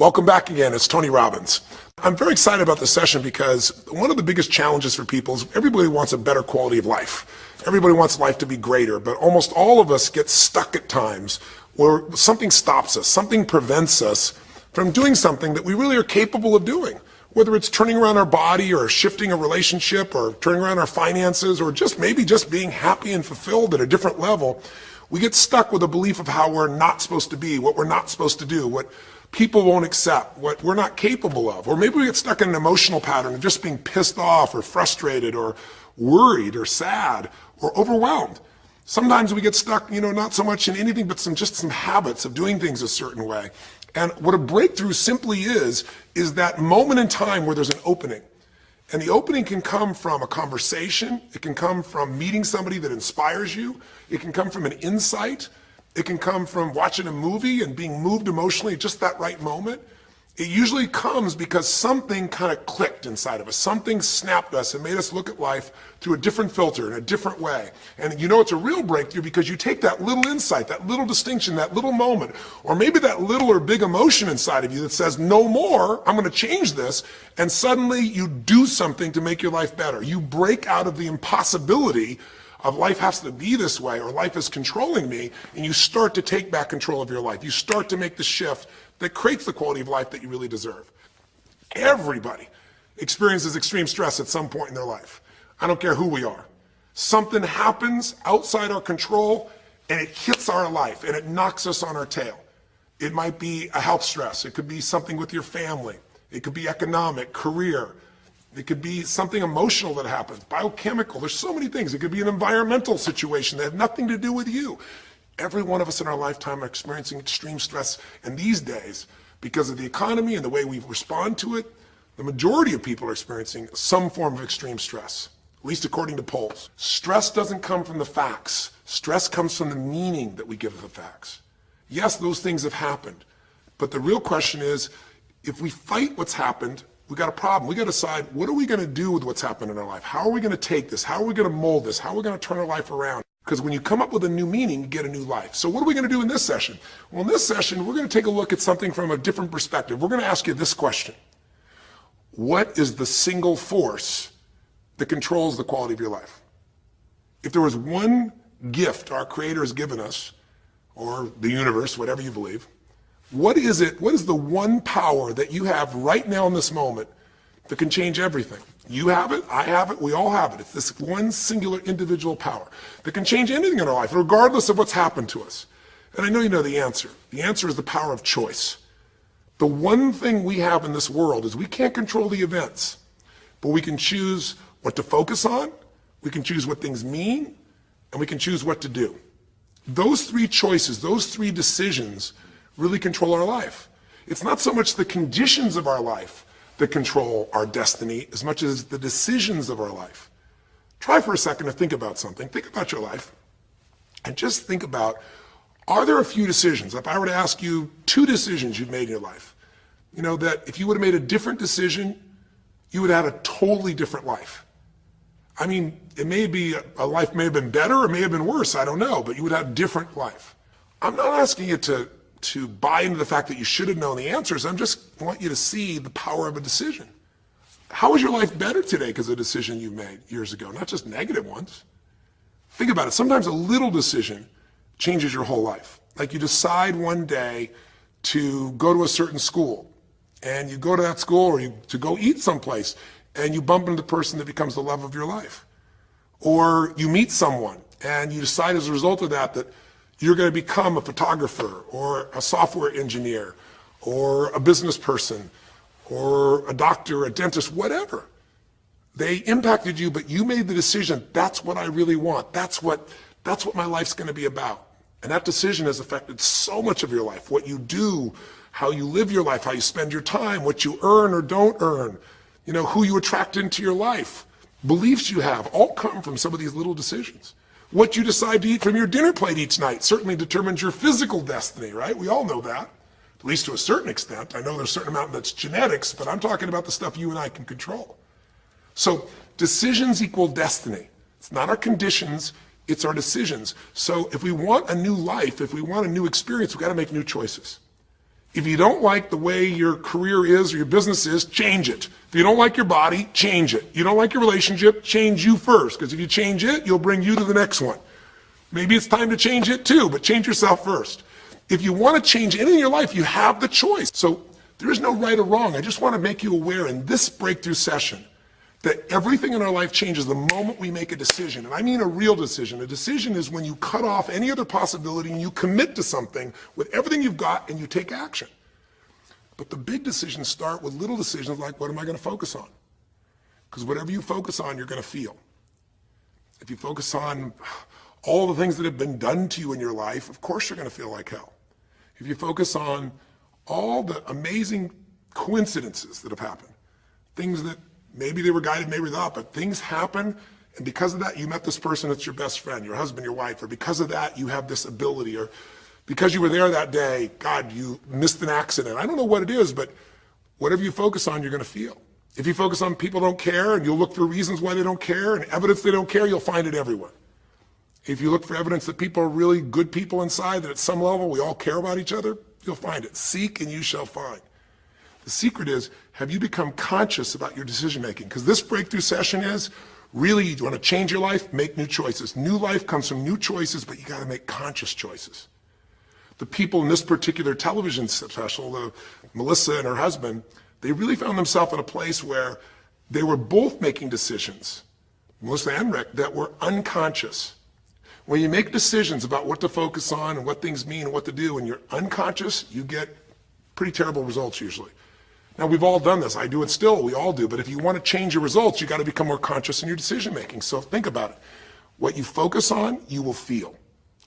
Welcome back again. It's Tony Robbins. I'm very excited about this session because one of the biggest challenges for people is everybody wants a better quality of life. Everybody wants life to be greater, but almost all of us get stuck at times where something stops us, something prevents us from doing something that we really are capable of doing. Whether it's turning around our body or shifting a relationship or turning around our finances or just maybe just being happy and fulfilled at a different level, we get stuck with a belief of how we're not supposed to be, what we're not supposed to do, what people won't accept, what we're not capable of. Or maybe we get stuck in an emotional pattern of just being pissed off or frustrated or worried or sad or overwhelmed. Sometimes we get stuck, you know, not so much in anything but some just some habits of doing things a certain way. And what a breakthrough simply is, is that moment in time where there's an opening. And the opening can come from a conversation, it can come from meeting somebody that inspires you, it can come from an insight, it can come from watching a movie and being moved emotionally at just that right moment. It usually comes because something kind of clicked inside of us. Something snapped us and made us look at life through a different filter in a different way. And you know it's a real breakthrough because you take that little insight, that little distinction, that little moment, or maybe that little or big emotion inside of you that says, no more, I'm going to change this. And suddenly you do something to make your life better. You break out of the impossibility of life has to be this way or life is controlling me, and you start to take back control of your life. You start to make the shift that creates the quality of life that you really deserve. Everybody experiences extreme stress at some point in their life. I don't care who we are. Something happens outside our control and it hits our life and it knocks us on our tail. It might be a health stress. It could be something with your family. It could be economic, career, it could be something emotional that happens, biochemical. There's so many things. It could be an environmental situation that have nothing to do with you. Every one of us in our lifetime are experiencing extreme stress. And these days, because of the economy and the way we respond to it, the majority of people are experiencing some form of extreme stress, at least according to polls. Stress doesn't come from the facts. Stress comes from the meaning that we give the facts. Yes, those things have happened. But the real question is, if we fight what's happened we got a problem. We got to decide what are we going to do with what's happened in our life? How are we going to take this? How are we going to mold this? How are we going to turn our life around? Because when you come up with a new meaning, you get a new life. So what are we going to do in this session? Well, in this session, we're going to take a look at something from a different perspective. We're going to ask you this question. What is the single force that controls the quality of your life? If there was one gift our Creator has given us, or the universe, whatever you believe, what is it? What is the one power that you have right now in this moment that can change everything? You have it, I have it, we all have it. It's this one singular individual power that can change anything in our life, regardless of what's happened to us. And I know you know the answer. The answer is the power of choice. The one thing we have in this world is we can't control the events, but we can choose what to focus on, we can choose what things mean, and we can choose what to do. Those three choices, those three decisions really control our life. It's not so much the conditions of our life that control our destiny as much as the decisions of our life. Try for a second to think about something. Think about your life and just think about are there a few decisions? If I were to ask you two decisions you've made in your life, you know, that if you would have made a different decision, you would have had a totally different life. I mean, it may be a life may have been better or may have been worse, I don't know, but you would have a different life. I'm not asking you to to buy into the fact that you should have known the answers. I just want you to see the power of a decision. How is your life better today because of a decision you made years ago, not just negative ones? Think about it. Sometimes a little decision changes your whole life. Like you decide one day to go to a certain school, and you go to that school or you, to go eat someplace, and you bump into the person that becomes the love of your life. Or you meet someone, and you decide as a result of that that you're going to become a photographer or a software engineer or a business person or a doctor, a dentist, whatever. They impacted you, but you made the decision, that's what I really want. That's what, that's what my life's going to be about. And that decision has affected so much of your life. What you do, how you live your life, how you spend your time, what you earn or don't earn, you know, who you attract into your life, beliefs you have, all come from some of these little decisions. What you decide to eat from your dinner plate each night certainly determines your physical destiny, right? We all know that, at least to a certain extent. I know there's a certain amount that's genetics, but I'm talking about the stuff you and I can control. So decisions equal destiny. It's not our conditions, it's our decisions. So if we want a new life, if we want a new experience, we've got to make new choices. If you don't like the way your career is or your business is, change it. If you don't like your body, change it. You don't like your relationship, change you first. Because if you change it, you'll bring you to the next one. Maybe it's time to change it too, but change yourself first. If you want to change anything in your life, you have the choice. So there is no right or wrong. I just want to make you aware in this breakthrough session that everything in our life changes the moment we make a decision. And I mean a real decision. A decision is when you cut off any other possibility and you commit to something with everything you've got and you take action. But the big decisions start with little decisions like what am I going to focus on? Because whatever you focus on, you're going to feel. If you focus on all the things that have been done to you in your life, of course you're going to feel like hell. If you focus on all the amazing coincidences that have happened, things that maybe they were guided, maybe not, but things happen. And because of that, you met this person that's your best friend, your husband, your wife, or because of that, you have this ability, or because you were there that day, God, you missed an accident. I don't know what it is, but whatever you focus on, you're going to feel. If you focus on people don't care and you'll look for reasons why they don't care and evidence they don't care, you'll find it everywhere. If you look for evidence that people are really good people inside, that at some level we all care about each other, you'll find it. Seek and you shall find. The secret is, have you become conscious about your decision making? Because this breakthrough session is really, you want to change your life, make new choices. New life comes from new choices, but you got to make conscious choices. The people in this particular television special, the, Melissa and her husband, they really found themselves in a place where they were both making decisions, Melissa and Rick, that were unconscious. When you make decisions about what to focus on and what things mean and what to do, and you're unconscious, you get pretty terrible results usually. Now, we've all done this. I do it still. We all do. But if you want to change your results, you got to become more conscious in your decision making. So think about it. What you focus on, you will feel.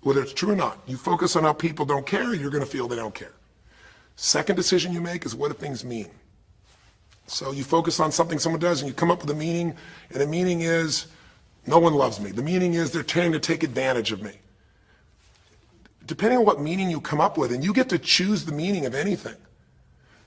Whether it's true or not. You focus on how people don't care, you're going to feel they don't care. Second decision you make is what do things mean? So you focus on something someone does and you come up with a meaning, and the meaning is no one loves me. The meaning is they're trying to take advantage of me. Depending on what meaning you come up with, and you get to choose the meaning of anything.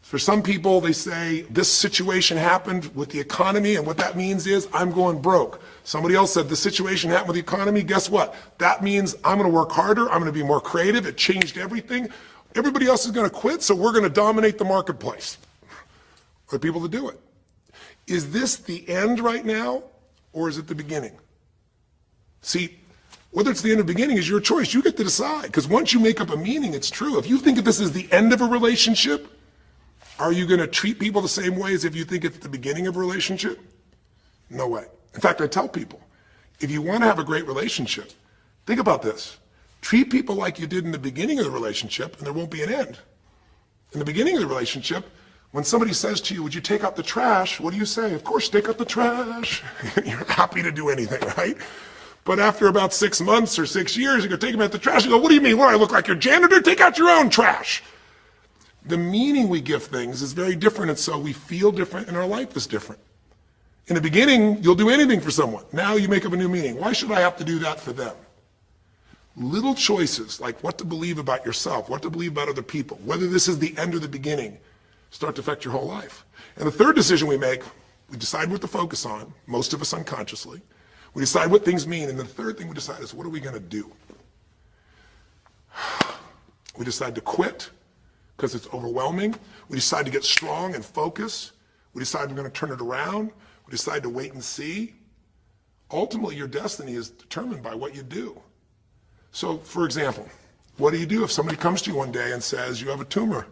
For some people, they say this situation happened with the economy, and what that means is I'm going broke. Somebody else said the situation happened with the economy. Guess what? That means I'm going to work harder. I'm going to be more creative. It changed everything. Everybody else is going to quit, so we're going to dominate the marketplace. For people to do it. Is this the end right now, or is it the beginning? See, whether it's the end or beginning is your choice. You get to decide. Because once you make up a meaning, it's true. If you think that this is the end of a relationship, are you going to treat people the same way as if you think it's the beginning of a relationship? No way. In fact, I tell people, if you want to have a great relationship, think about this. Treat people like you did in the beginning of the relationship, and there won't be an end. In the beginning of the relationship, when somebody says to you, Would you take out the trash? What do you say? Of course, take out the trash. You're happy to do anything, right? But after about six months or six years, you go take out the trash. You go, What do you mean? What, I look like your janitor? Take out your own trash the meaning we give things is very different, and so we feel different, and our life is different. In the beginning, you'll do anything for someone. Now you make up a new meaning. Why should I have to do that for them? Little choices, like what to believe about yourself, what to believe about other people, whether this is the end or the beginning, start to affect your whole life. And the third decision we make, we decide what to focus on, most of us unconsciously. We decide what things mean, and the third thing we decide is what are we going to do? We decide to quit because it's overwhelming. We decide to get strong and focus. We decide we're going to turn it around. We decide to wait and see. Ultimately, your destiny is determined by what you do. So, for example, what do you do if somebody comes to you one day and says, You have a tumor?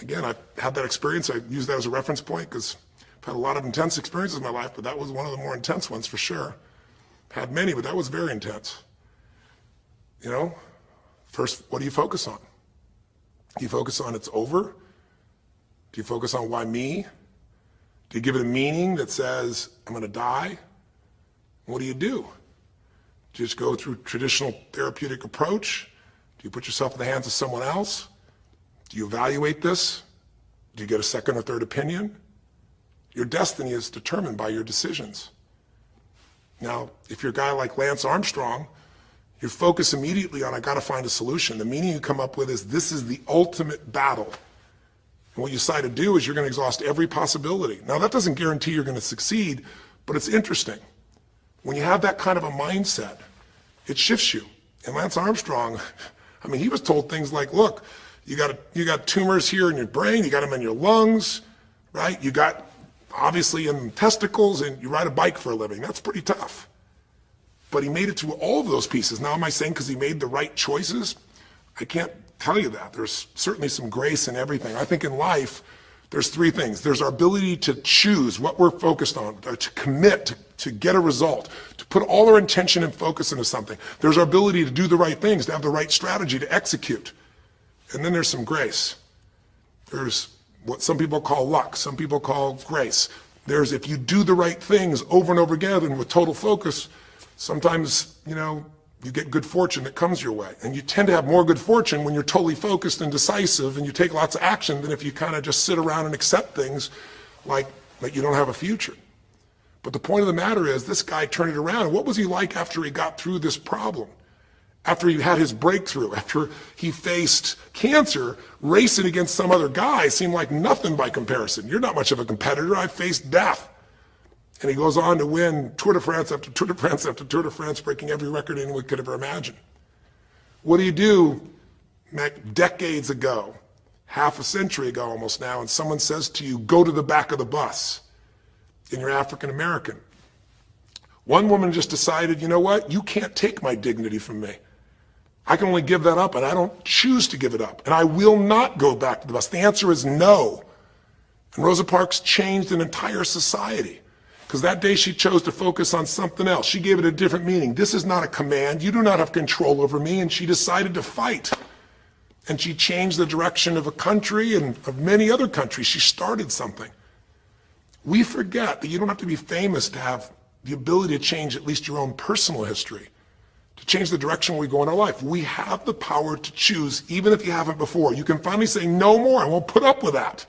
Again, I've had that experience. I use that as a reference point because I've had a lot of intense experiences in my life, but that was one of the more intense ones for sure. Had many, but that was very intense. You know, first, what do you focus on? Do you focus on it's over? Do you focus on why me? Do you give it a meaning that says, I'm going to die? What do you do? Do you just go through traditional therapeutic approach? Do you put yourself in the hands of someone else? Do you evaluate this? Do you get a second or third opinion? Your destiny is determined by your decisions. Now, if you're a guy like Lance Armstrong, you focus immediately on, I got to find a solution. The meaning you come up with is, this is the ultimate battle. And what you decide to do is you're going to exhaust every possibility. Now, that doesn't guarantee you're going to succeed, but it's interesting. When you have that kind of a mindset, it shifts you. And Lance Armstrong, I mean, he was told things like, look, You got, you got tumors here in your brain, you got them in your lungs, right? You got obviously in testicles, and you ride a bike for a living. That's pretty tough. But he made it to all of those pieces. Now, am I saying because he made the right choices? I can't tell you that. There's certainly some grace in everything. I think in life, there's three things. There's our ability to choose what we're focused on, uh, to commit, to, to get a result, to put all our intention and focus into something. There's our ability to do the right things, to have the right strategy, to execute. And then there's some grace. There's what some people call luck, some people call grace. There's if you do the right things over and over again and with total focus, sometimes, you know, you get good fortune that comes your way. And you tend to have more good fortune when you're totally focused and decisive and you take lots of action than if you kind of just sit around and accept things like, like you don't have a future. But the point of the matter is this guy turned it around. What was he like after he got through this problem? After he had his breakthrough, after he faced cancer, racing against some other guy seemed like nothing by comparison. You're not much of a competitor. I faced death. And he goes on to win Tour de France after Tour de France after Tour de France, breaking every record anyone could ever imagine. What do you do decades ago, half a century ago almost now, and someone says to you, go to the back of the bus, and you're African American? One woman just decided, you know what? You can't take my dignity from me. I can only give that up, and I don't choose to give it up. And I will not go back to the bus. The answer is no. And Rosa Parks changed an entire society. Because that day she chose to focus on something else. She gave it a different meaning. This is not a command. You do not have control over me. And she decided to fight. And she changed the direction of a country and of many other countries. She started something. We forget that you don't have to be famous to have the ability to change at least your own personal history, to change the direction we go in our life. We have the power to choose, even if you haven't before. You can finally say, no more. I won't put up with that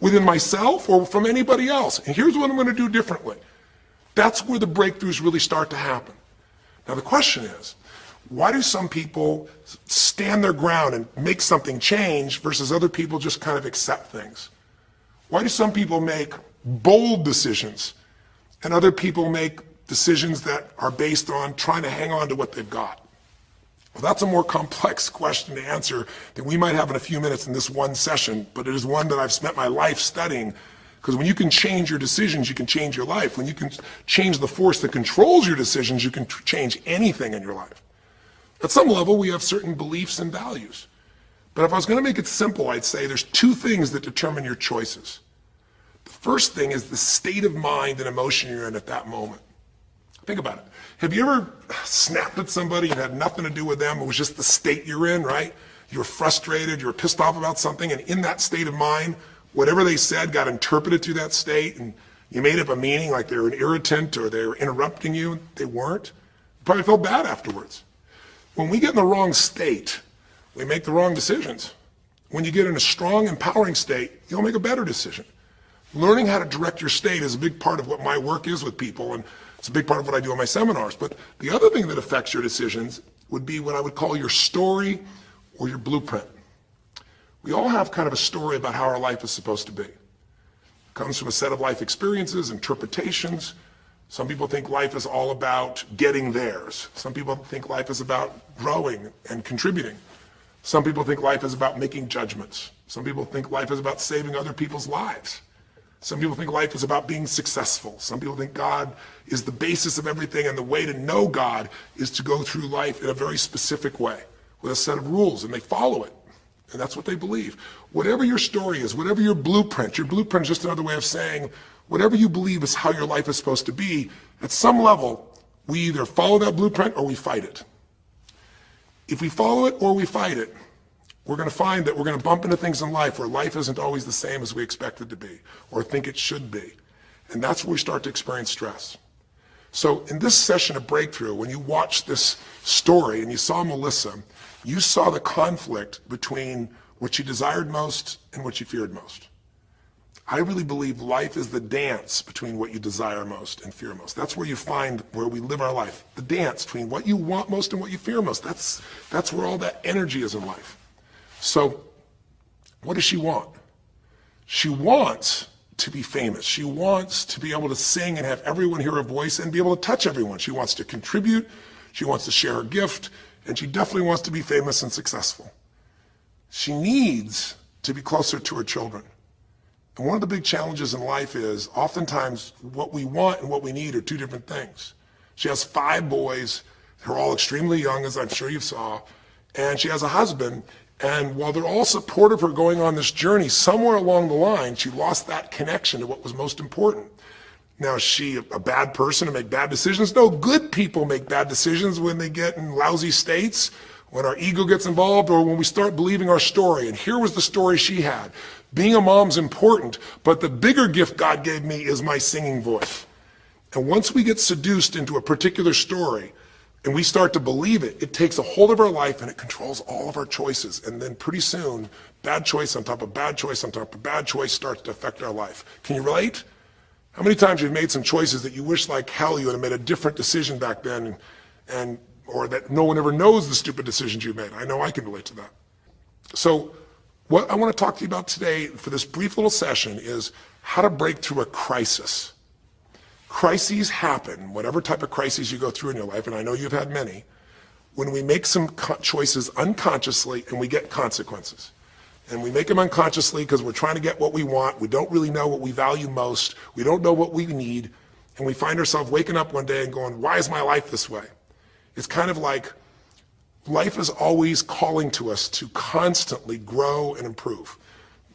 within myself or from anybody else. And here's what I'm going to do differently. That's where the breakthroughs really start to happen. Now, the question is, why do some people stand their ground and make something change versus other people just kind of accept things? Why do some people make bold decisions and other people make decisions that are based on trying to hang on to what they've got? Well, that's a more complex question to answer than we might have in a few minutes in this one session, but it is one that I've spent my life studying. Because when you can change your decisions, you can change your life. When you can change the force that controls your decisions, you can change anything in your life. At some level, we have certain beliefs and values. But if I was going to make it simple, I'd say there's two things that determine your choices. The first thing is the state of mind and emotion you're in at that moment. Think about it. Have you ever snapped at somebody and had nothing to do with them? It was just the state you're in, right? You're frustrated, you're pissed off about something, and in that state of mind, whatever they said got interpreted through that state, and you made up a meaning like they were an irritant or they were interrupting you. They weren't. You probably felt bad afterwards. When we get in the wrong state, we make the wrong decisions. When you get in a strong, empowering state, you'll make a better decision. Learning how to direct your state is a big part of what my work is with people. And it's a big part of what I do in my seminars. But the other thing that affects your decisions would be what I would call your story or your blueprint. We all have kind of a story about how our life is supposed to be. It comes from a set of life experiences, interpretations. Some people think life is all about getting theirs. Some people think life is about growing and contributing. Some people think life is about making judgments. Some people think life is about saving other people's lives. Some people think life is about being successful. Some people think God is the basis of everything, and the way to know God is to go through life in a very specific way with a set of rules, and they follow it. And that's what they believe. Whatever your story is, whatever your blueprint, your blueprint is just another way of saying whatever you believe is how your life is supposed to be, at some level, we either follow that blueprint or we fight it. If we follow it or we fight it, we're going to find that we're going to bump into things in life where life isn't always the same as we expect it to be or think it should be. And that's where we start to experience stress. So in this session of breakthrough, when you watched this story and you saw Melissa, you saw the conflict between what she desired most and what she feared most. I really believe life is the dance between what you desire most and fear most. That's where you find where we live our life. The dance between what you want most and what you fear most. That's, that's where all that energy is in life. So, what does she want? She wants to be famous. She wants to be able to sing and have everyone hear her voice and be able to touch everyone. She wants to contribute. She wants to share her gift. And she definitely wants to be famous and successful. She needs to be closer to her children. And one of the big challenges in life is oftentimes what we want and what we need are two different things. She has five boys. They're all extremely young, as I'm sure you saw. And she has a husband. And while they're all supportive of her going on this journey, somewhere along the line, she lost that connection to what was most important. Now, is she a bad person to make bad decisions? No, good people make bad decisions when they get in lousy states, when our ego gets involved, or when we start believing our story. And here was the story she had. Being a mom's important, but the bigger gift God gave me is my singing voice. And once we get seduced into a particular story, and we start to believe it, it takes a hold of our life and it controls all of our choices. And then pretty soon, bad choice on top of bad choice on top of bad choice starts to affect our life. Can you relate? How many times you've made some choices that you wish like hell you would have made a different decision back then and, and or that no one ever knows the stupid decisions you made? I know I can relate to that. So what I want to talk to you about today for this brief little session is how to break through a crisis. Crises happen, whatever type of crises you go through in your life, and I know you've had many, when we make some choices unconsciously and we get consequences and we make them unconsciously because we're trying to get what we want. We don't really know what we value most. We don't know what we need. And we find ourselves waking up one day and going, why is my life this way? It's kind of like life is always calling to us to constantly grow and improve.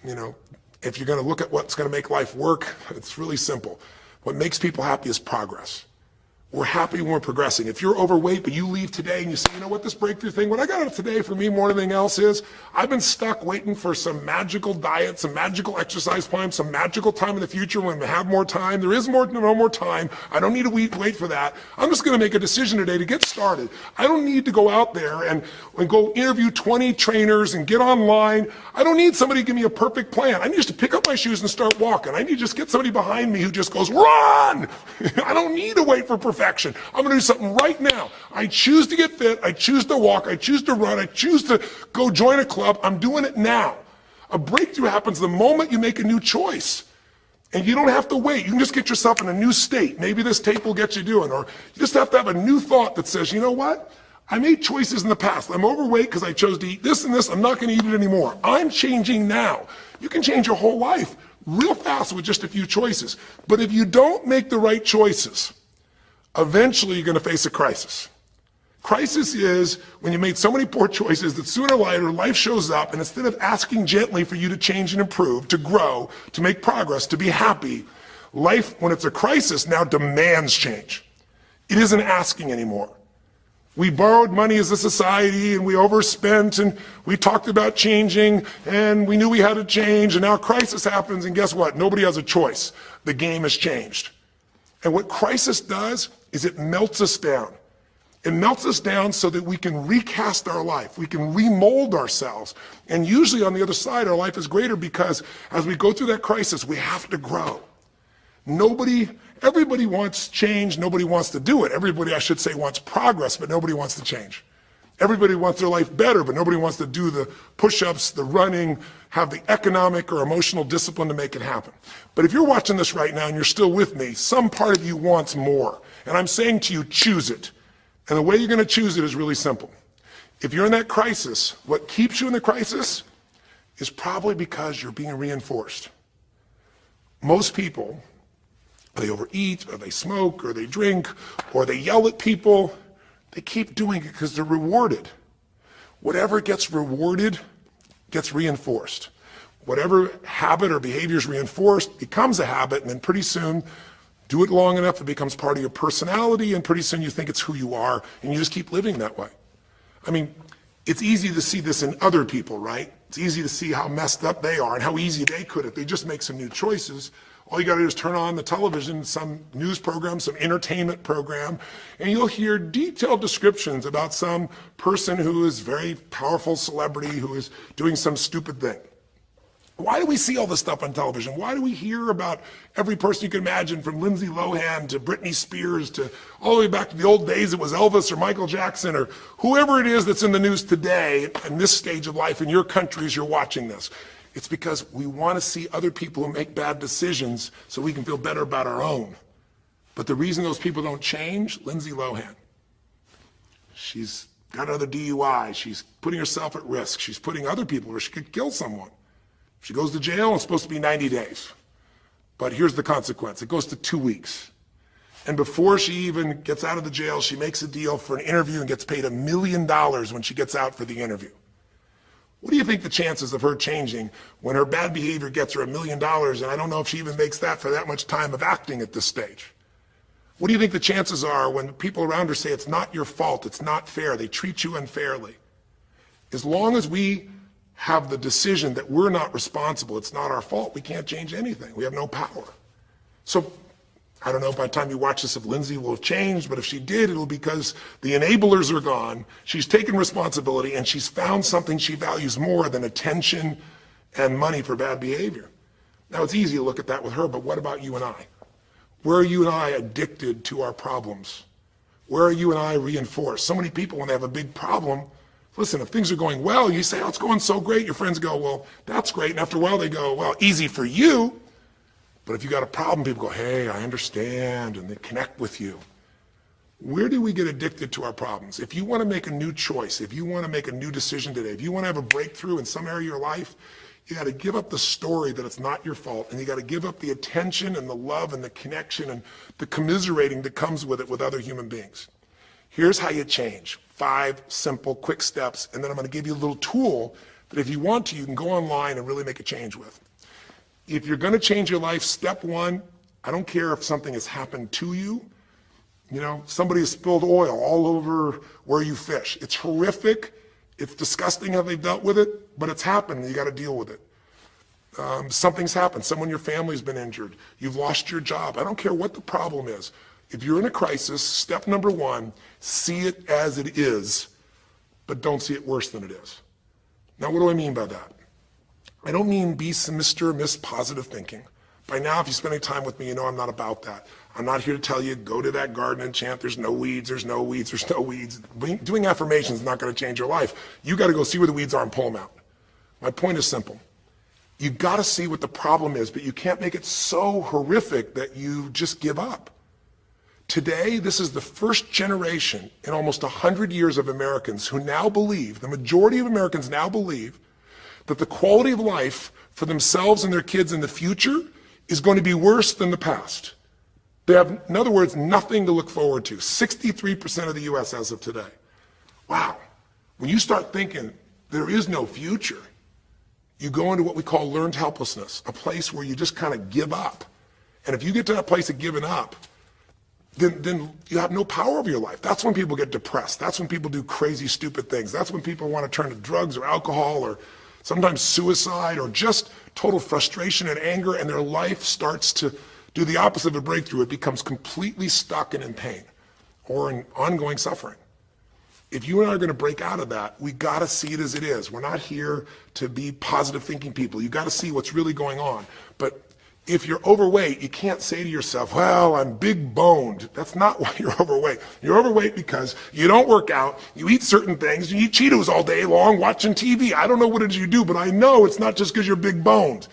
You know, if you're going to look at what's going to make life work, it's really simple. What makes people happy is progress. We're happy when we're progressing. If you're overweight, but you leave today and you say, you know what, this breakthrough thing, what I got out of today for me more than anything else is, I've been stuck waiting for some magical diet, some magical exercise plan, some magical time in the future when we have more time. There is more, no more time. I don't need to wait, wait for that. I'm just going to make a decision today to get started. I don't need to go out there and, and go interview 20 trainers and get online. I don't need somebody to give me a perfect plan. I need just to pick up my shoes and start walking. I need to just get somebody behind me who just goes, run! I don't need to wait for perfection action. I'm going to do something right now. I choose to get fit. I choose to walk. I choose to run. I choose to go join a club. I'm doing it now. A breakthrough happens the moment you make a new choice. And you don't have to wait. You can just get yourself in a new state. Maybe this tape will get you doing. Or you just have to have a new thought that says, you know what? I made choices in the past. I'm overweight because I chose to eat this and this. I'm not going to eat it anymore. I'm changing now. You can change your whole life real fast with just a few choices. But if you don't make the right choices, eventually you're going to face a crisis. Crisis is when you made so many poor choices that sooner or later life shows up and instead of asking gently for you to change and improve, to grow, to make progress, to be happy, life, when it's a crisis, now demands change. It isn't asking anymore. We borrowed money as a society and we overspent and we talked about changing and we knew we had to change and now crisis happens and guess what? Nobody has a choice. The game has changed. And what crisis does is it melts us down. It melts us down so that we can recast our life. We can remold ourselves. And usually on the other side, our life is greater because as we go through that crisis, we have to grow. Nobody, everybody wants change. Nobody wants to do it. Everybody, I should say, wants progress, but nobody wants to change. Everybody wants their life better, but nobody wants to do the push-ups, the running, have the economic or emotional discipline to make it happen. But if you're watching this right now and you're still with me, some part of you wants more. And I'm saying to you, choose it. And the way you're going to choose it is really simple. If you're in that crisis, what keeps you in the crisis is probably because you're being reinforced. Most people, they overeat, or they smoke, or they drink, or they yell at people, they keep doing it because they're rewarded. Whatever gets rewarded gets reinforced. Whatever habit or behavior is reinforced becomes a habit, and then pretty soon, do it long enough, it becomes part of your personality, and pretty soon you think it's who you are, and you just keep living that way. I mean, it's easy to see this in other people, right? It's easy to see how messed up they are and how easy they could if they just make some new choices. All you got to do is turn on the television, some news program, some entertainment program, and you'll hear detailed descriptions about some person who is very powerful celebrity who is doing some stupid thing. Why do we see all this stuff on television? Why do we hear about every person you can imagine from Lindsay Lohan to Britney Spears to all the way back to the old days it was Elvis or Michael Jackson or whoever it is that's in the news today in this stage of life in your country as you're watching this? It's because we want to see other people who make bad decisions so we can feel better about our own. But the reason those people don't change, Lindsay Lohan, she's got another DUI. She's putting herself at risk. She's putting other people where she could kill someone. She goes to jail, it's supposed to be 90 days. But here's the consequence it goes to two weeks. And before she even gets out of the jail, she makes a deal for an interview and gets paid a million dollars when she gets out for the interview. What do you think the chances of her changing when her bad behavior gets her a million dollars and I don't know if she even makes that for that much time of acting at this stage? What do you think the chances are when people around her say it's not your fault, it's not fair, they treat you unfairly? As long as we have the decision that we're not responsible, it's not our fault, we can't change anything. We have no power. So I don't know if by the time you watch this if Lindsay will have changed, but if she did, it'll be because the enablers are gone. She's taken responsibility and she's found something she values more than attention and money for bad behavior. Now it's easy to look at that with her, but what about you and I? Where are you and I addicted to our problems? Where are you and I reinforced? So many people, when they have a big problem, Listen, if things are going well, you say, oh, it's going so great. Your friends go, well, that's great. And after a while, they go, well, easy for you. But if you got a problem, people go, hey, I understand, and they connect with you. Where do we get addicted to our problems? If you want to make a new choice, if you want to make a new decision today, if you want to have a breakthrough in some area of your life, you got to give up the story that it's not your fault, and you got to give up the attention and the love and the connection and the commiserating that comes with it with other human beings. Here's how you change five simple, quick steps, and then I'm going to give you a little tool that if you want to, you can go online and really make a change with. If you're going to change your life, step one, I don't care if something has happened to you. You know, somebody has spilled oil all over where you fish. It's horrific. It's disgusting how they've dealt with it, but it's happened. You got to deal with it. Um, something's happened. Someone in your family's been injured. You've lost your job. I don't care what the problem is. If you're in a crisis, step number one, see it as it is, but don't see it worse than it is. Now, what do I mean by that? I don't mean be Mr. or Miss positive thinking. By now, if you spend any time with me, you know I'm not about that. I'm not here to tell you, go to that garden and chant, there's no weeds, there's no weeds, there's no weeds. Doing affirmations is not going to change your life. You got to go see where the weeds are and pull them out. My point is simple. You got to see what the problem is, but you can't make it so horrific that you just give up. Today, this is the first generation in almost 100 years of Americans who now believe, the majority of Americans now believe, that the quality of life for themselves and their kids in the future is going to be worse than the past. They have, in other words, nothing to look forward to. 63% of the U.S. as of today. Wow. When you start thinking there is no future, you go into what we call learned helplessness, a place where you just kind of give up. And if you get to that place of giving up, then, then you have no power over your life. That's when people get depressed. That's when people do crazy, stupid things. That's when people want to turn to drugs or alcohol or sometimes suicide or just total frustration and anger, and their life starts to do the opposite of a breakthrough. It becomes completely stuck and in pain or in ongoing suffering. If you and I are going to break out of that, we got to see it as it is. We're not here to be positive thinking people. You got to see what's really going on. But if you're overweight, you can't say to yourself, well, I'm big boned. That's not why you're overweight. You're overweight because you don't work out, you eat certain things, you eat Cheetos all day long watching TV. I don't know what it is you do, but I know it's not just because you're big boned.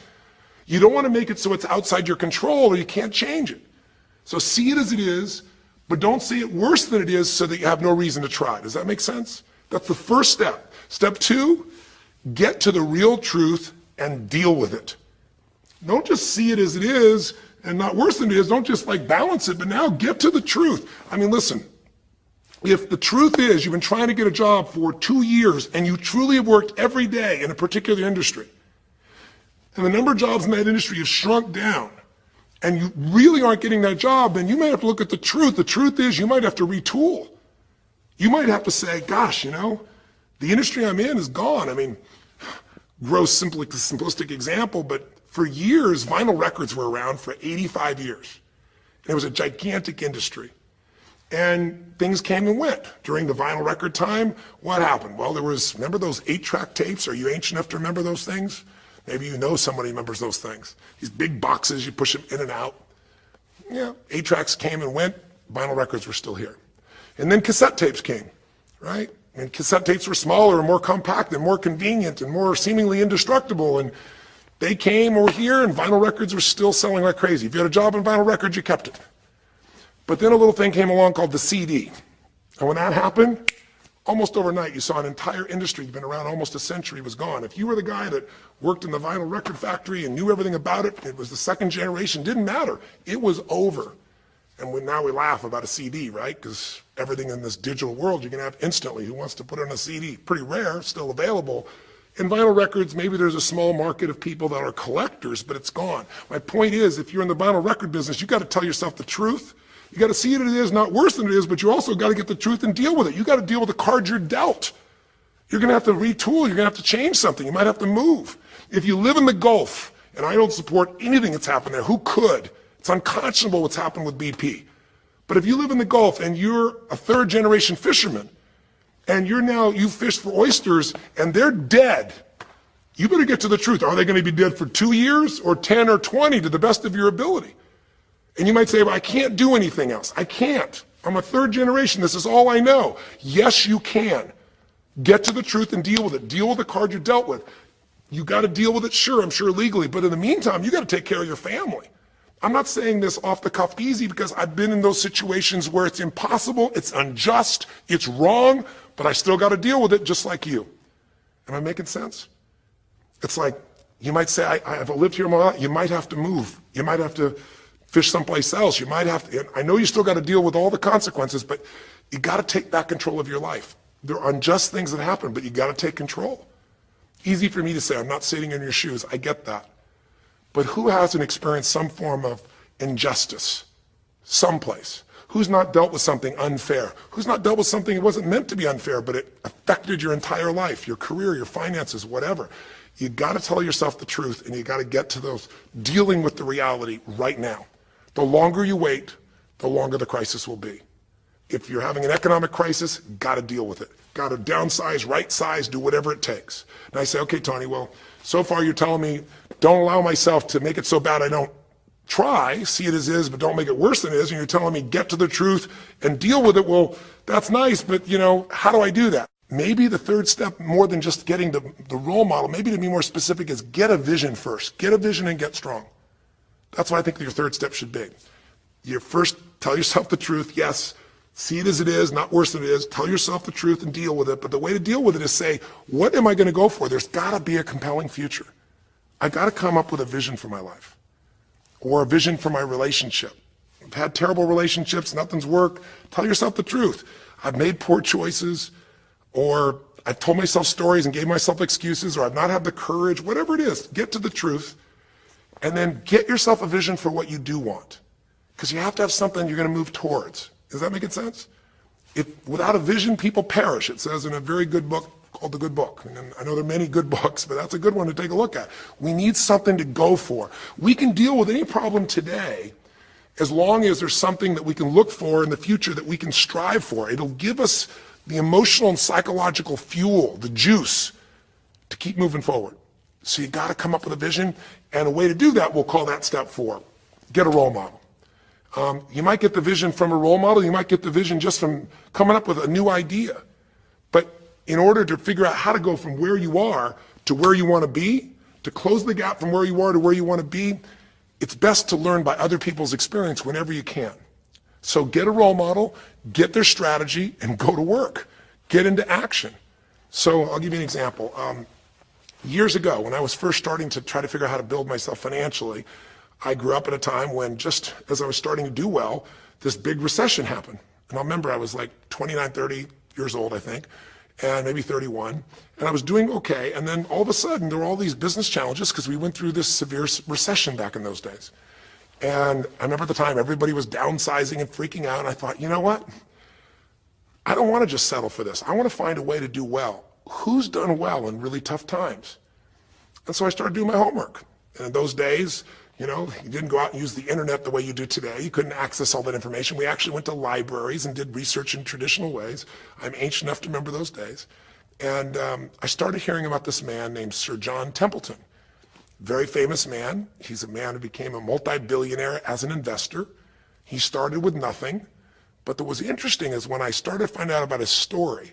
You don't want to make it so it's outside your control or you can't change it. So see it as it is, but don't see it worse than it is so that you have no reason to try. Does that make sense? That's the first step. Step two, get to the real truth and deal with it. Don't just see it as it is and not worse than it is. Don't just like balance it, but now get to the truth. I mean, listen, if the truth is you've been trying to get a job for two years and you truly have worked every day in a particular industry, and the number of jobs in that industry has shrunk down, and you really aren't getting that job, then you might have to look at the truth. The truth is you might have to retool. You might have to say, gosh, you know, the industry I'm in is gone. I mean, gross simplistic example, but for years, vinyl records were around for 85 years. It was a gigantic industry. And things came and went. During the vinyl record time, what happened? Well, there was, remember those eight track tapes? Are you ancient enough to remember those things? Maybe you know somebody remembers those things. These big boxes, you push them in and out. Yeah, eight tracks came and went, vinyl records were still here. And then cassette tapes came, right? And cassette tapes were smaller and more compact and more convenient and more seemingly indestructible. And they came over here and vinyl records were still selling like crazy. If you had a job in vinyl records, you kept it. But then a little thing came along called the CD. And when that happened, Almost overnight, you saw an entire industry that had been around almost a century was gone. If you were the guy that worked in the vinyl record factory and knew everything about it, it was the second generation, didn't matter. It was over. And now we laugh about a CD, right? Because everything in this digital world you can have instantly. Who wants to put on a CD? Pretty rare, still available. In vinyl records, maybe there's a small market of people that are collectors, but it's gone. My point is, if you're in the vinyl record business, you got to tell yourself the truth you got to see it as it is, not worse than it is, but you also got to get the truth and deal with it. You got to deal with the cards you're dealt. You're going to have to retool. You're going to have to change something. You might have to move. If you live in the Gulf, and I don't support anything that's happened there, who could? It's unconscionable what's happened with BP. But if you live in the Gulf and you're a third generation fisherman, and you're now, you fish for oysters and they're dead, you better get to the truth. Are they going to be dead for two years or 10 or 20 to the best of your ability? And you might say, well, I can't do anything else. I can't. I'm a third generation. This is all I know. Yes, you can. Get to the truth and deal with it. Deal with the card you dealt with. You got to deal with it, sure, I'm sure legally. But in the meantime, you got to take care of your family. I'm not saying this off the cuff easy because I've been in those situations where it's impossible, it's unjust, it's wrong, but I still got to deal with it just like you. Am I making sense? It's like you might say, I, have lived here my life. You might have to move. You might have to fish someplace else. You might have to, I know you still got to deal with all the consequences, but you got to take back control of your life. There are unjust things that happen, but you got to take control. Easy for me to say, I'm not sitting in your shoes. I get that. But who hasn't experienced some form of injustice someplace? Who's not dealt with something unfair? Who's not dealt with something that wasn't meant to be unfair, but it affected your entire life, your career, your finances, whatever? You got to tell yourself the truth and you got to get to those dealing with the reality right now. The longer you wait, the longer the crisis will be. If you're having an economic crisis, got to deal with it. Got to downsize, right size, do whatever it takes. And I say, okay, Tony, well, so far you're telling me don't allow myself to make it so bad I don't try, see it as is, but don't make it worse than it is. And you're telling me get to the truth and deal with it. Well, that's nice, but you know, how do I do that? Maybe the third step, more than just getting the, the role model, maybe to be more specific, is get a vision first. Get a vision and get strong. That's what I think your third step should be. You first tell yourself the truth. Yes, see it as it is, not worse than it is. Tell yourself the truth and deal with it. But the way to deal with it is say, what am I going to go for? There's got to be a compelling future. I got to come up with a vision for my life or a vision for my relationship. I've had terrible relationships, nothing's worked. Tell yourself the truth. I've made poor choices or I've told myself stories and gave myself excuses or I've not had the courage, whatever it is. Get to the truth and then get yourself a vision for what you do want. Because you have to have something you're going to move towards. Does that make sense? If, without a vision, people perish. It says in a very good book called The Good Book. And I know there are many good books, but that's a good one to take a look at. We need something to go for. We can deal with any problem today as long as there's something that we can look for in the future that we can strive for. It'll give us the emotional and psychological fuel, the juice, to keep moving forward. So you got to come up with a vision, and a way to do that, we'll call that step four. Get a role model. Um, you might get the vision from a role model. You might get the vision just from coming up with a new idea. In order to figure out how to go from where you are to where you want to be, to close the gap from where you are to where you want to be, it's best to learn by other people's experience whenever you can. So get a role model, get their strategy, and go to work. Get into action. So I'll give you an example. Um, Years ago, when I was first starting to try to figure out how to build myself financially, I grew up at a time when just as I was starting to do well, this big recession happened. And I remember I was like 29, 30 years old, I think, and maybe 31. And I was doing okay. And then all of a sudden, there were all these business challenges because we went through this severe recession back in those days. And I remember at the time, everybody was downsizing and freaking out. And I thought, you know what? I don't want to just settle for this. I want to find a way to do well who's done well in really tough times? And so I started doing my homework. And in those days, you know, you didn't go out and use the internet the way you do today. You couldn't access all that information. We actually went to libraries and did research in traditional ways. I'm ancient enough to remember those days. And um, I started hearing about this man named Sir John Templeton. Very famous man. He's a man who became a multi-billionaire as an investor. He started with nothing. But what was interesting is when I started to find out about his story,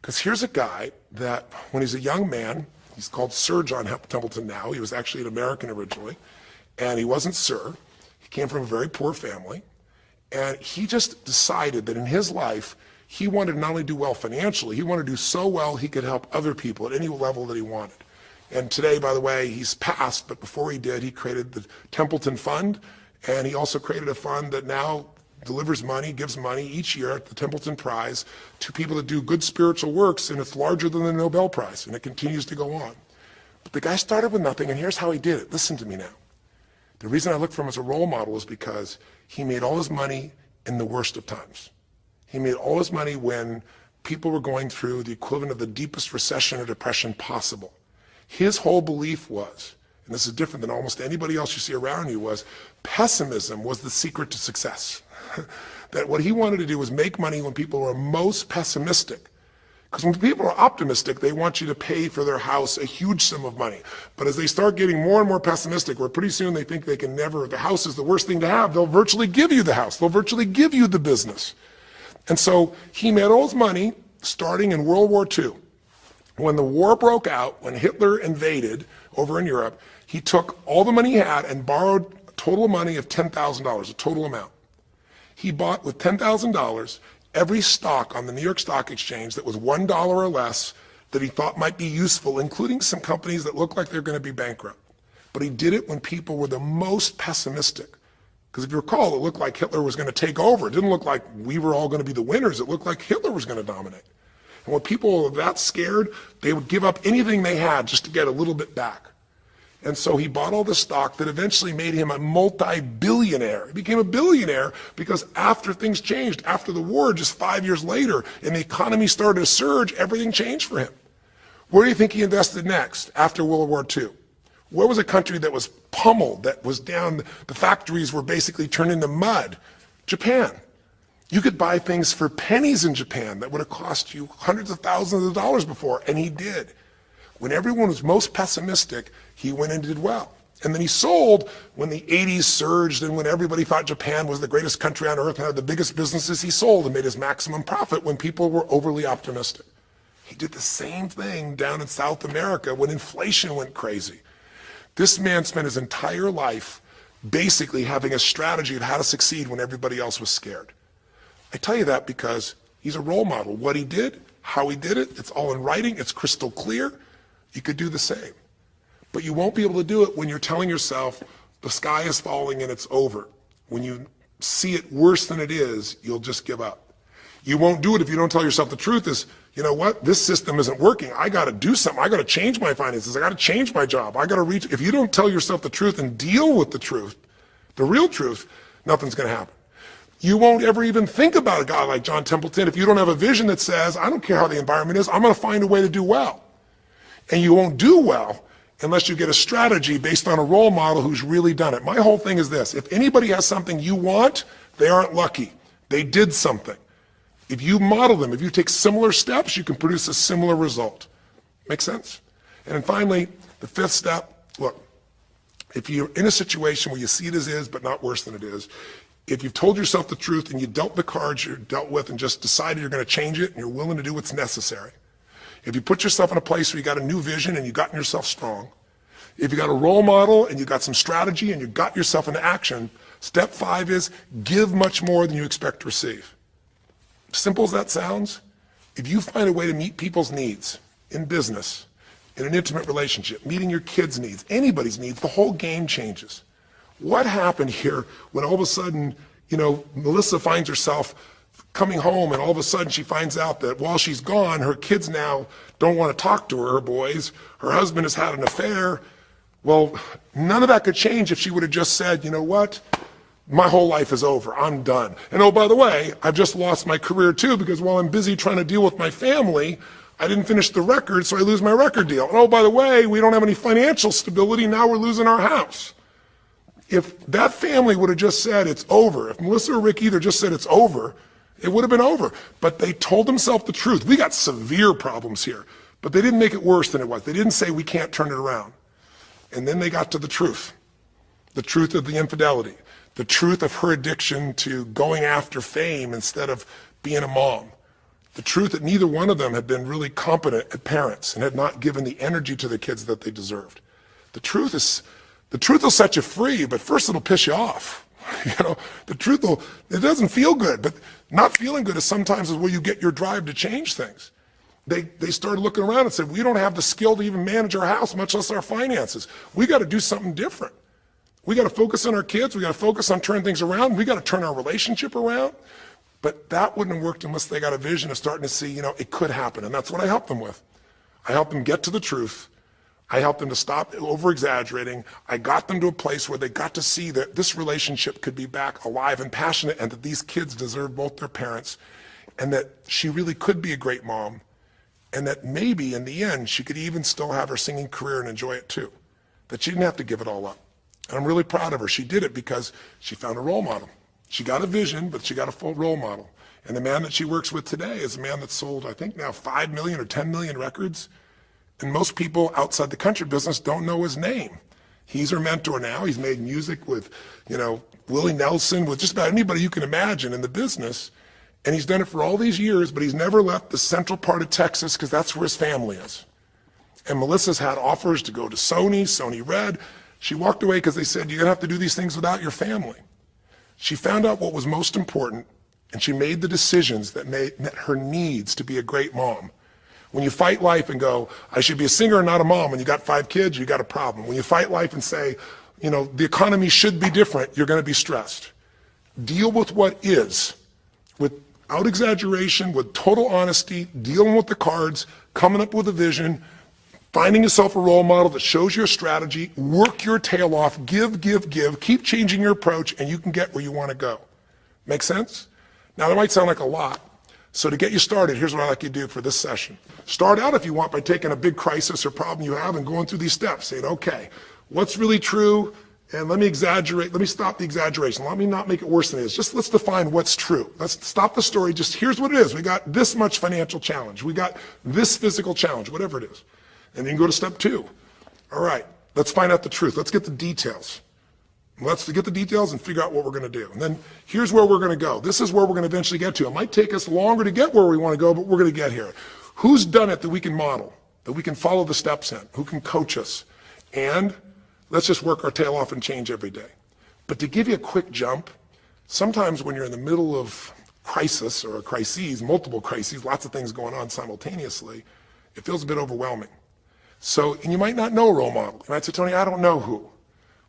because here's a guy that, when he's a young man, he's called Sir John Templeton now. He was actually an American originally, and he wasn't Sir. He came from a very poor family, and he just decided that in his life, He wanted to not only do well financially, he wanted to do so well he could help other people at any level that he wanted. And today, by the way, he's passed, but before he did, he created the Templeton Fund, and he also created a fund that now delivers money, gives money each year at the Templeton Prize to people that do good spiritual works, and it's larger than the Nobel Prize, and it continues to go on. But the guy started with nothing, and here's how he did it. Listen to me now. The reason I look for him as a role model is because he made all his money in the worst of times. He made all his money when people were going through the equivalent of the deepest recession or depression possible. His whole belief was, and this is different than almost anybody else you see around you, was pessimism was the secret to success. that what he wanted to do was make money when people were most pessimistic. Because when people are optimistic, they want you to pay for their house a huge sum of money. But as they start getting more and more pessimistic, where pretty soon they think they can never, the house is the worst thing to have, they'll virtually give you the house. They'll virtually give you the business. And so he made all his money starting in World War II. When the war broke out, when Hitler invaded over in Europe, he took all the money he had and borrowed a total money of $10,000, a total amount. He bought with $10,000 every stock on the New York Stock Exchange that was $1 or less that he thought might be useful, including some companies that looked like they're going to be bankrupt. But he did it when people were the most pessimistic. Because if you recall, it looked like Hitler was going to take over. It didn't look like we were all going to be the winners. It looked like Hitler was going to dominate. And when people were that scared, they would give up anything they had just to get a little bit back. And so he bought all the stock that eventually made him a multi-billionaire. He became a billionaire because after things changed, after the war, just five years later, and the economy started to surge, everything changed for him. Where do you think he invested next after World War II? Where was a country that was pummeled, that was down, the factories were basically turned into mud? Japan. You could buy things for pennies in Japan that would have cost you hundreds of thousands of dollars before, and he did. When everyone was most pessimistic, he went and did well. And then he sold when the 80s surged and when everybody thought Japan was the greatest country on earth and had the biggest businesses, he sold and made his maximum profit when people were overly optimistic. He did the same thing down in South America when inflation went crazy. This man spent his entire life basically having a strategy of how to succeed when everybody else was scared. I tell you that because he's a role model. What he did, how he did it, it's all in writing, it's crystal clear. You could do the same. But you won't be able to do it when you're telling yourself the sky is falling and it's over. When you see it worse than it is, you'll just give up. You won't do it if you don't tell yourself the truth is, you know what, this system isn't working. I got to do something. I got to change my finances. I got to change my job. I got to reach. If you don't tell yourself the truth and deal with the truth, the real truth, nothing's going to happen. You won't ever even think about a guy like John Templeton if you don't have a vision that says, I don't care how the environment is, I'm going to find a way to do well. And you won't do well unless you get a strategy based on a role model who's really done it. My whole thing is this if anybody has something you want, they aren't lucky. They did something. If you model them, if you take similar steps, you can produce a similar result. Make sense? And then finally, the fifth step look, if you're in a situation where you see it as is, but not worse than it is, if you've told yourself the truth and you dealt the cards you're dealt with and just decided you're going to change it and you're willing to do what's necessary, if you put yourself in a place where you got a new vision and you've gotten yourself strong, if you got a role model and you got some strategy and you got yourself into action, step five is give much more than you expect to receive. Simple as that sounds, if you find a way to meet people's needs in business, in an intimate relationship, meeting your kids' needs, anybody's needs, the whole game changes. What happened here when all of a sudden, you know, Melissa finds herself coming home and all of a sudden she finds out that while she's gone, her kids now don't want to talk to her, her boys. Her husband has had an affair. Well, none of that could change if she would have just said, you know what? My whole life is over. I'm done. And oh, by the way, I've just lost my career too because while I'm busy trying to deal with my family, I didn't finish the record, so I lose my record deal. And oh, by the way, we don't have any financial stability. Now we're losing our house. If that family would have just said it's over, if Melissa or Rick either just said it's over, it would have been over. But they told themselves the truth. We got severe problems here. But they didn't make it worse than it was. They didn't say we can't turn it around. And then they got to the truth the truth of the infidelity, the truth of her addiction to going after fame instead of being a mom, the truth that neither one of them had been really competent at parents and had not given the energy to the kids that they deserved. The truth is, the truth will set you free, but first it'll piss you off. You know, the truth will, it doesn't feel good, but not feeling good is sometimes is where you get your drive to change things. They, they started looking around and said, we don't have the skill to even manage our house, much less our finances. We got to do something different. We got to focus on our kids. We got to focus on turning things around. We got to turn our relationship around. But that wouldn't have worked unless they got a vision of starting to see, you know, it could happen. And that's what I helped them with. I helped them get to the truth. I helped them to stop over exaggerating. I got them to a place where they got to see that this relationship could be back alive and passionate and that these kids deserve both their parents and that she really could be a great mom and that maybe in the end she could even still have her singing career and enjoy it too. That she didn't have to give it all up. And I'm really proud of her. She did it because she found a role model. She got a vision, but she got a full role model. And the man that she works with today is a man that's sold, I think now 5 million or 10 million records. And most people outside the country business don't know his name. He's her mentor now. He's made music with, you know, Willie Nelson, with just about anybody you can imagine in the business. And he's done it for all these years, but he's never left the central part of Texas because that's where his family is. And Melissa's had offers to go to Sony, Sony Red. She walked away because they said, you're going to have to do these things without your family. She found out what was most important, and she made the decisions that made, met her needs to be a great mom. When you fight life and go, I should be a singer and not a mom, and you got five kids, you got a problem. When you fight life and say, you know, the economy should be different, you're going to be stressed. Deal with what is without exaggeration, with total honesty, dealing with the cards, coming up with a vision, finding yourself a role model that shows your strategy, work your tail off, give, give, give, keep changing your approach, and you can get where you want to go. Make sense? Now, that might sound like a lot. So to get you started, here's what I'd like you to do for this session. Start out, if you want, by taking a big crisis or problem you have and going through these steps, saying, okay, what's really true? And let me exaggerate, let me stop the exaggeration. Let me not make it worse than it is. Just let's define what's true. Let's stop the story. Just here's what it is. We got this much financial challenge. We got this physical challenge, whatever it is. And then go to step two. All right, let's find out the truth. Let's get the details. Let's get the details and figure out what we're going to do. And then here's where we're going to go. This is where we're going to eventually get to. It might take us longer to get where we want to go, but we're going to get here. Who's done it that we can model, that we can follow the steps in, who can coach us? And Let's just work our tail off and change every day. But to give you a quick jump, sometimes when you're in the middle of crisis or a crises, multiple crises, lots of things going on simultaneously, it feels a bit overwhelming. So, and you might not know a role model. You might say, Tony, I don't know who.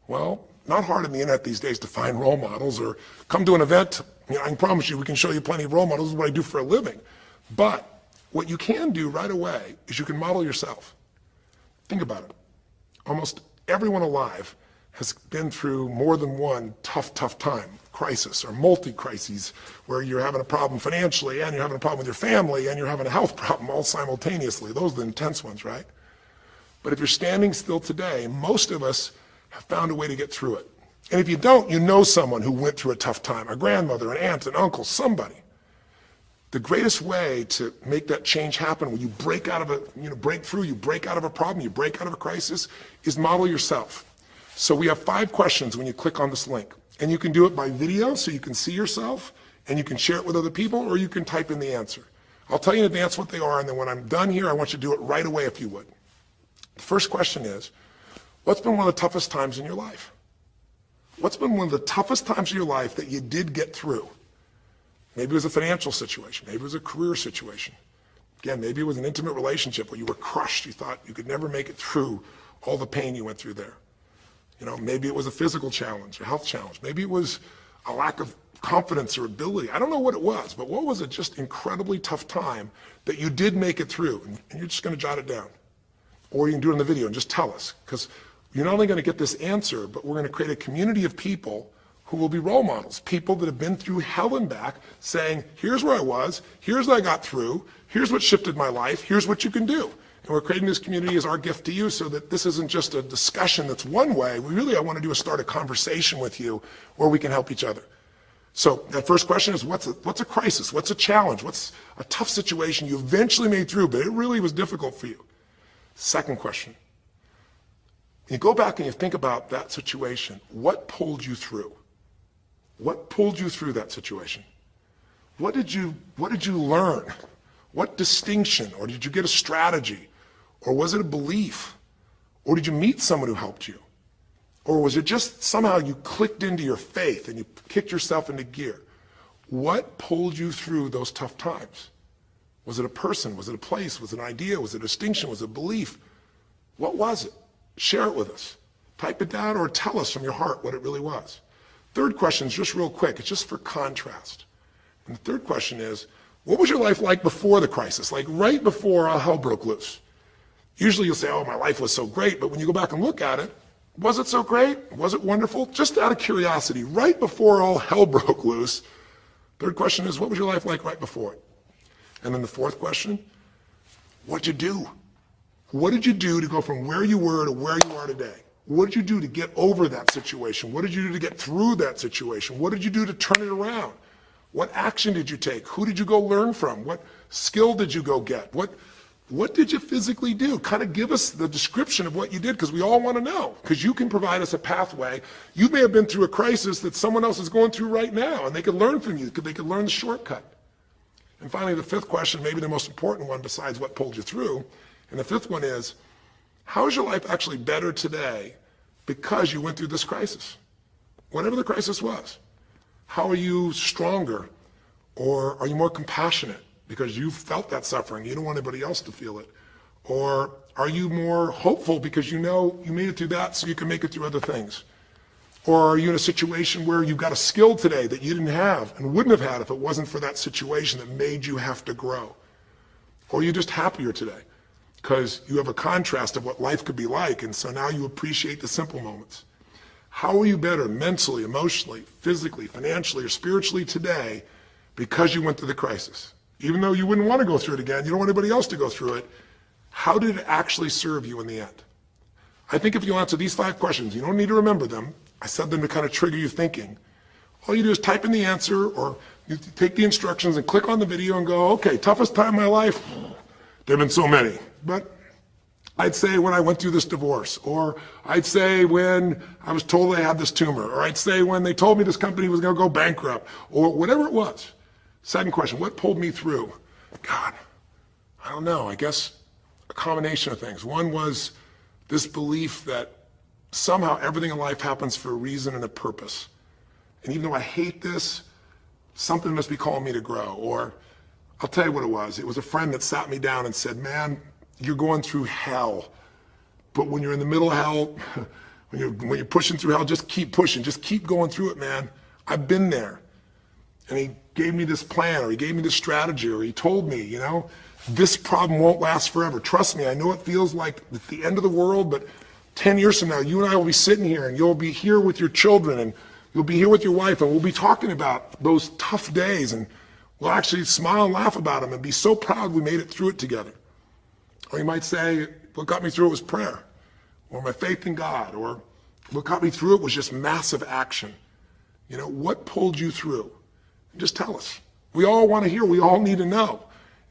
Well, not hard on the internet these days to find role models or come to an event. You know, I can promise you we can show you plenty of role models. This is what I do for a living. But what you can do right away is you can model yourself. Think about it. Almost everyone alive has been through more than one tough, tough time, crisis or multi-crises, where you're having a problem financially and you're having a problem with your family and you're having a health problem all simultaneously. Those are the intense ones, right? But if you're standing still today, most of us have found a way to get through it. And if you don't, you know someone who went through a tough time, a grandmother, an aunt, an uncle, somebody. The greatest way to make that change happen when you break out of a, you know, break through, you break out of a problem, you break out of a crisis, is model yourself. So we have five questions when you click on this link. And you can do it by video so you can see yourself and you can share it with other people or you can type in the answer. I'll tell you in advance what they are and then when I'm done here, I want you to do it right away if you would. The first question is, what's been one of the toughest times in your life? What's been one of the toughest times in your life that you did get through? Maybe it was a financial situation. Maybe it was a career situation. Again, maybe it was an intimate relationship where you were crushed. You thought you could never make it through all the pain you went through there. You know, maybe it was a physical challenge, a health challenge. Maybe it was a lack of confidence or ability. I don't know what it was, but what was a just incredibly tough time that you did make it through? And, and you're just going to jot it down. Or you can do it in the video and just tell us. Because you're not only going to get this answer, but we're going to create a community of people who will be role models, people that have been through hell and back, saying, here's where I was, here's what I got through, here's what shifted my life, here's what you can do. And we're creating this community as our gift to you so that this isn't just a discussion that's one way. We really, I want to do is start a conversation with you where we can help each other. So that first question is what's a, what's a crisis? What's a challenge? What's a tough situation you eventually made through, but it really was difficult for you? Second question. You go back and you think about that situation. What pulled you through? What pulled you through that situation? What did you, what did you learn? What distinction? Or did you get a strategy? Or was it a belief? Or did you meet someone who helped you? Or was it just somehow you clicked into your faith and you kicked yourself into gear? What pulled you through those tough times? Was it a person? Was it a place? Was it an idea? Was it a distinction? Was it a belief? What was it? Share it with us. Type it down or tell us from your heart what it really was. Third question is just real quick. It's just for contrast. And the third question is, what was your life like before the crisis? Like right before all hell broke loose? Usually you'll say, oh, my life was so great. But when you go back and look at it, was it so great? Was it wonderful? Just out of curiosity, right before all hell broke loose, third question is, what was your life like right before it? And then the fourth question, what'd you do? What did you do to go from where you were to where you are today? What did you do to get over that situation? What did you do to get through that situation? What did you do to turn it around? What action did you take? Who did you go learn from? What skill did you go get? What what did you physically do? Kind of give us the description of what you did because we all want to know because you can provide us a pathway. You may have been through a crisis that someone else is going through right now and they could learn from you. They could learn the shortcut. And finally, the fifth question, maybe the most important one besides what pulled you through, and the fifth one is, how is your life actually better today because you went through this crisis? Whatever the crisis was. How are you stronger? Or are you more compassionate because you felt that suffering? You don't want anybody else to feel it. Or are you more hopeful because you know you made it through that so you can make it through other things? Or are you in a situation where you've got a skill today that you didn't have and wouldn't have had if it wasn't for that situation that made you have to grow? Or are you just happier today because you have a contrast of what life could be like and so now you appreciate the simple moments? How are you better mentally, emotionally, physically, financially, or spiritually today because you went through the crisis? Even though you wouldn't want to go through it again, you don't want anybody else to go through it. How did it actually serve you in the end? I think if you answer these five questions, you don't need to remember them. I said them to kind of trigger you thinking. All you do is type in the answer or you take the instructions and click on the video and go, okay, toughest time of my life. There have been so many, but I'd say when I went through this divorce, or I'd say when I was told I had this tumor, or I'd say when they told me this company was going to go bankrupt, or whatever it was. Second question, what pulled me through? God, I don't know. I guess a combination of things. One was this belief that somehow everything in life happens for a reason and a purpose. And even though I hate this, something must be calling me to grow. Or I'll tell you what it was. It was a friend that sat me down and said, Man, you're going through hell. But when you're in the middle of hell, when you're, when you're pushing through hell, just keep pushing. Just keep going through it, man. I've been there. And he gave me this plan, or he gave me this strategy, or he told me, you know, this problem won't last forever. Trust me, I know it feels like the end of the world, but 10 years from now, you and I will be sitting here and you'll be here with your children and you'll be here with your wife and we'll be talking about those tough days and we'll actually smile and laugh about them and be so proud we made it through it together. Or you might say, what got me through it was prayer or my faith in God or what got me through it was just massive action. You know, what pulled you through? Just tell us. We all want to hear. We all need to know.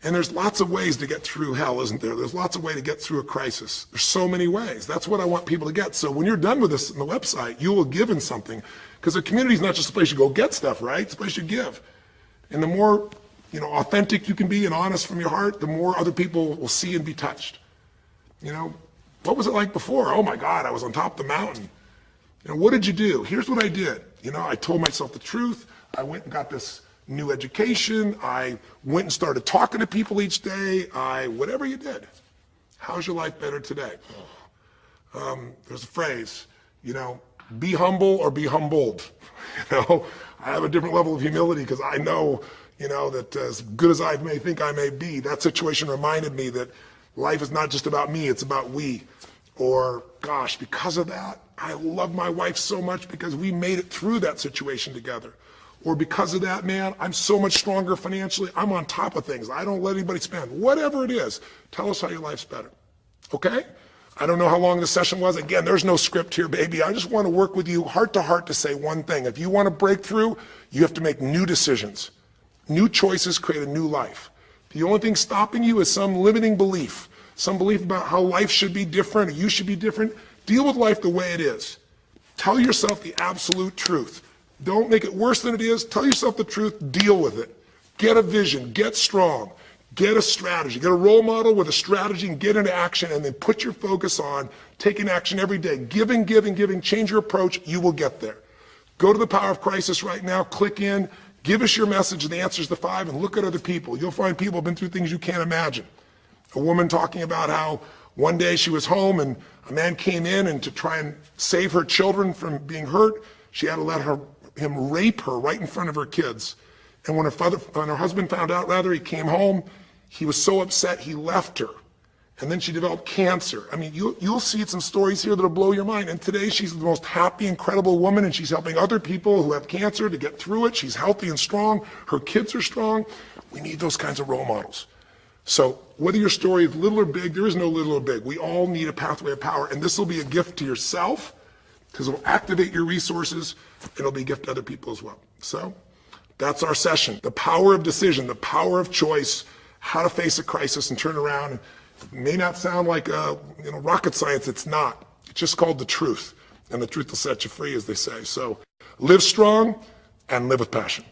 And there's lots of ways to get through hell, isn't there? There's lots of ways to get through a crisis. There's so many ways. That's what I want people to get. So when you're done with this on the website, you will give in something. Because the community is not just a place you go get stuff, right? It's a place you give. And the more, you know, authentic you can be and honest from your heart, the more other people will see and be touched. You know, what was it like before? Oh my God, I was on top of the mountain. You know, what did you do? Here's what I did. You know, I told myself the truth. I went and got this new education. I went and started talking to people each day. I, whatever you did. How's your life better today? Um, there's a phrase, you know, be humble or be humbled. You know, I have a different level of humility because I know, you know, that as good as I may think I may be, that situation reminded me that life is not just about me, it's about we. Or, gosh, because of that, I love my wife so much because we made it through that situation together or because of that, man, I'm so much stronger financially. I'm on top of things. I don't let anybody spend. Whatever it is, tell us how your life's better. Okay? I don't know how long the session was. Again, there's no script here, baby. I just want to work with you heart to heart to say one thing. If you want to break through, you have to make new decisions. New choices create a new life. The only thing stopping you is some limiting belief, some belief about how life should be different or you should be different. Deal with life the way it is. Tell yourself the absolute truth. Don't make it worse than it is. Tell yourself the truth. Deal with it. Get a vision. Get strong. Get a strategy, get a role model with a strategy and get into action and then put your focus on taking action every day. Giving, giving, giving, change your approach, you will get there. Go to the Power of Crisis right now, click in, give us your message, the answers to five, and look at other people. You'll find people have been through things you can't imagine. A woman talking about how one day she was home and a man came in and to try and save her children from being hurt, she had to let her, him rape her right in front of her kids. And when her, father, when her husband found out, rather, he came home, he was so upset he left her. And then she developed cancer. I mean, you, you'll see some stories here that'll blow your mind. And today she's the most happy, incredible woman, and she's helping other people who have cancer to get through it. She's healthy and strong. Her kids are strong. We need those kinds of role models. So whether your story is little or big, there is no little or big. We all need a pathway of power. And this will be a gift to yourself because it will activate your resources. And it'll be a gift to other people as well. So that's our session. The power of decision, the power of choice, how to face a crisis and turn around. It may not sound like uh, you know rocket science. It's not. It's just called the truth, and the truth will set you free, as they say. So live strong and live with passion.